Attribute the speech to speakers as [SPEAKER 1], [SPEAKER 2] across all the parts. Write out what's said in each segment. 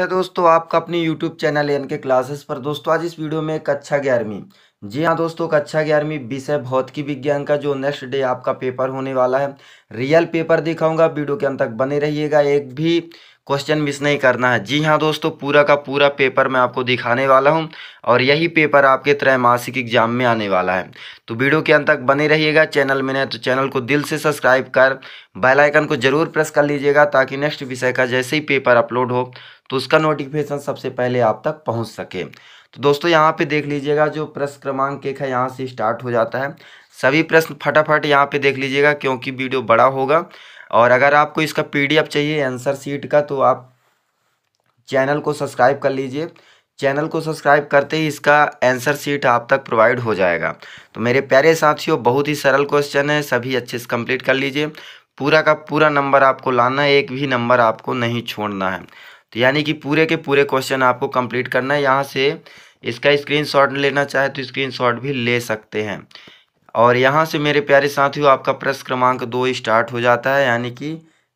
[SPEAKER 1] है दोस्तों, आपका अपनी YouTube channel N K classes पर। दोस्तों, आज इस वीडियो में कक्षा ग्यारहवीं। जी हाँ दोस्तों कक्षा ग्यारहवीं विषय भौतिकी विज्ञान का जो नेक्स्ट डे आपका पेपर होने वाला है। रियल पेपर दिखाऊँगा वीडियो के अंत तक बने रहिएगा। एक भी क्वेश्चन मिस नहीं करना है। जी हाँ दोस्तों, पूरा का पूरा पेपर मैं आपको दिखाने वाला हूँ और यही पेपर आपके त्रैमासिक एग्ज़ाम में आने वाला है। तो वीडियो के अंत तक बने रहिएगा। चैनल में नहीं तो चैनल को दिल से सब्सक्राइब कर बेल आइकन को ज़रूर प्रेस कर लीजिएगा ताकि नेक्स्ट विषय का जैसे ही पेपर अपलोड हो तो उसका नोटिफिकेशन सबसे पहले आप तक पहुँच सके। तो दोस्तों, यहाँ पर देख लीजिएगा जो प्रश्न क्रमांक एक है, यहाँ से स्टार्ट हो जाता है। सभी प्रश्न फटाफट यहाँ पे देख लीजिएगा क्योंकि वीडियो बड़ा होगा। और अगर आपको इसका पीडीएफ चाहिए आंसर सीट का तो आप चैनल को सब्सक्राइब कर लीजिए। चैनल को सब्सक्राइब करते ही इसका आंसर सीट आप तक प्रोवाइड हो जाएगा। तो मेरे प्यारे साथियों, बहुत ही सरल क्वेश्चन है, सभी अच्छे से कंप्लीट कर लीजिए। पूरा का पूरा नंबर आपको लाना है, एक भी नंबर आपको नहीं छोड़ना है। तो यानी कि पूरे के पूरे क्वेश्चन आपको कंप्लीट करना है। यहाँ से इसका स्क्रीनशॉट लेना चाहे तो स्क्रीनशॉट भी ले सकते हैं। और यहाँ से, मेरे प्यारे साथियों, आपका प्रश्न क्रमांक दो स्टार्ट हो जाता है, यानी कि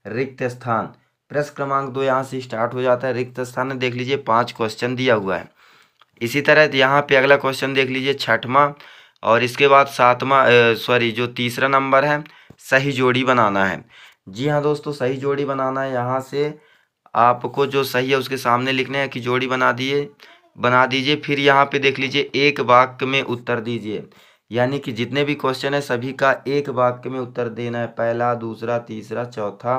[SPEAKER 1] रिक्त स्थान। प्रश्न क्रमांक दो यहाँ से स्टार्ट हो जाता है, रिक्त स्थान देख लीजिए, पाँच क्वेश्चन दिया हुआ है। इसी तरह यहाँ पे अगला क्वेश्चन देख लीजिए, छठवा, और इसके बाद सातवां सॉरी जो तीसरा नंबर है, सही जोड़ी बनाना है। जी हाँ दोस्तों, सही जोड़ी बनाना है, यहाँ से आपको जो सही है, उसके सामने लिखने हैं कि जोड़ी बना दिए, बना दीजिए, फिर यहाँ पे देख लीजिए, एक वाक्य में उत्तर दीजिए। यानी कि जितने भी क्वेश्चन है, सभी का एक वाक्य में उत्तर देना है। पहला, दूसरा, तीसरा, चौथा,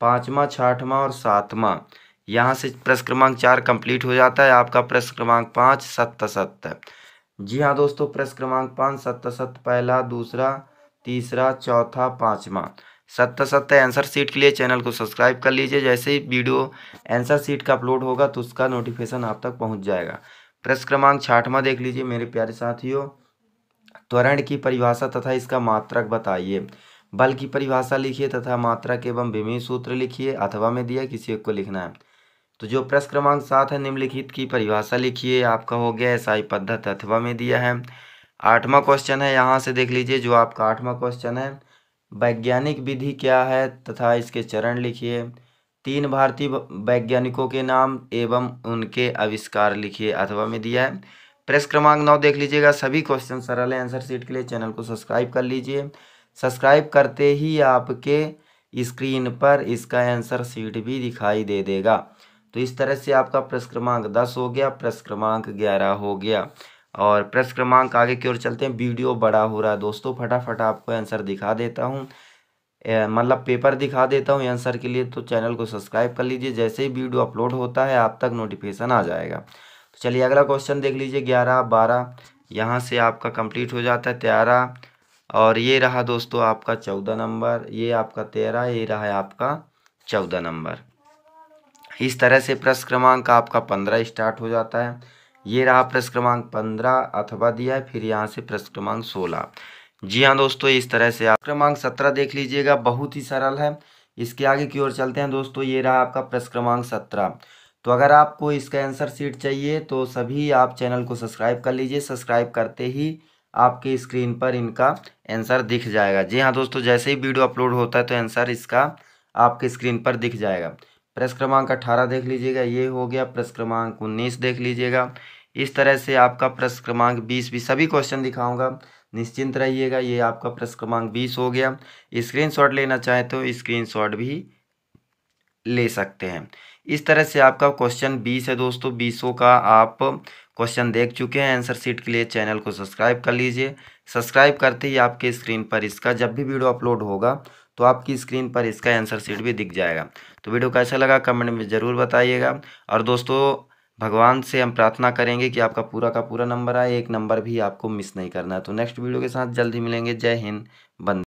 [SPEAKER 1] पाँचवा, छठवा और सातवां। यहाँ से प्रश्न क्रमांक चार कंप्लीट हो जाता है। आपका प्रश्न क्रमांक पाँच सत्य सत्य जी हाँ दोस्तों, प्रश्न क्रमांक पाँच सत्य सत्य पहला, दूसरा, तीसरा, चौथा, पाँचवा। सत्य सत्य आंसर सीट के लिए चैनल को सब्सक्राइब कर लीजिए। जैसे ही वीडियो आंसर सीट का अपलोड होगा तो उसका नोटिफिकेशन आप तक पहुँच जाएगा। प्रश्न क्रमांक छठवा देख लीजिए मेरे प्यारे साथियों। त्वरण की परिभाषा तथा इसका मात्रक बताइए। बल की परिभाषा लिखिए तथा मात्रक एवं विमी सूत्र लिखिए अथवा में दिया किसी एक को लिखना है। तो जो प्रश्न क्रमांक सात है, निम्नलिखित की परिभाषा लिखिए, आपका हो गया ऐसाई पद्धत अथवा में दिया है। आठवां क्वेश्चन है, यहाँ से देख लीजिए जो आपका आठवां क्वेश्चन है। वैज्ञानिक विधि क्या है तथा इसके चरण लिखिए। तीन भारतीय वैज्ञानिकों के नाम एवं उनके आविष्कार लिखिए अथवा में दिया है। प्रेस क्रमांक नौ देख लीजिएगा। सभी क्वेश्चन सरल है आंसर सीट के लिए चैनल को सब्सक्राइब कर लीजिए। सब्सक्राइब करते ही आपके स्क्रीन पर इसका आंसर सीट भी दिखाई दे देगा। तो इस तरह से आपका प्रश्न क्रमांक दस हो गया प्रश्न क्रमांक ग्यारह हो गया। और प्रश्न क्रमांक आगे की ओर चलते हैं। वीडियो बड़ा हो रहा है दोस्तों, फटाफट आपको आंसर दिखा देता हूँ। मतलब पेपर दिखा देता हूँ आंसर के लिए तो चैनल को सब्सक्राइब कर लीजिए। जैसे ही वीडियो अपलोड होता है, आप तक नोटिफिकेशन आ जाएगा। तो चलिए अगला क्वेश्चन देख लीजिए, ग्यारह, बारह, यहाँ से आपका कंप्लीट हो जाता है तेरह। और ये रहा दोस्तों आपका चौदह नंबर, ये आपका तेरह, ये रहा है आपका चौदह नंबर। इस तरह से प्रश्न क्रमांक आपका पंद्रह स्टार्ट हो जाता है। ये रहा प्रश्न क्रमांक पंद्रह, अथवा दिया है, फिर यहाँ से प्रश्न क्रमांक सोलह। जी हाँ दोस्तों, इस तरह से आप क्रमांक सत्रह देख लीजिएगा, बहुत ही सरल है। इसके आगे की ओर चलते हैं दोस्तों, ये रहा आपका प्रश्न क्रमांक सत्रह। तो अगर आपको इसका आंसर सीट चाहिए तो सभी आप चैनल को सब्सक्राइब कर लीजिए। सब्सक्राइब करते ही आपके स्क्रीन पर इनका आंसर दिख जाएगा। जी हाँ दोस्तों, जैसे ही वीडियो अपलोड होता है तो आंसर इसका आपके स्क्रीन पर दिख जाएगा। प्रश्न क्रमांक अठारह देख लीजिएगा। ये हो गया प्रश्न क्रमांक उन्नीस देख लीजिएगा। इस तरह से आपका प्रश्न क्रमांक बीस भी सभी क्वेश्चन दिखाऊँगा। निश्चिंत रहिएगा, ये आपका प्रश्न क्रमांक बीस हो गया। स्क्रीनशॉट लेना चाहे तो स्क्रीनशॉट भी ले सकते हैं। इस तरह से आपका क्वेश्चन बीस है दोस्तों, बीसों का आप क्वेश्चन देख चुके हैं। आंसर सीट के लिए चैनल को सब्सक्राइब कर लीजिए। सब्सक्राइब करते ही आपके स्क्रीन पर इसका जब भी वीडियो अपलोड होगा तो आपकी स्क्रीन पर इसका आंसर सीट भी दिख जाएगा। तो वीडियो कैसा लगा कमेंट में ज़रूर बताइएगा। और दोस्तों, भगवान से हम प्रार्थना करेंगे कि आपका पूरा का पूरा नंबर आए। एक नंबर भी आपको मिस नहीं करना है। तो नेक्स्ट वीडियो के साथ जल्दी मिलेंगे। जय हिंद। बंद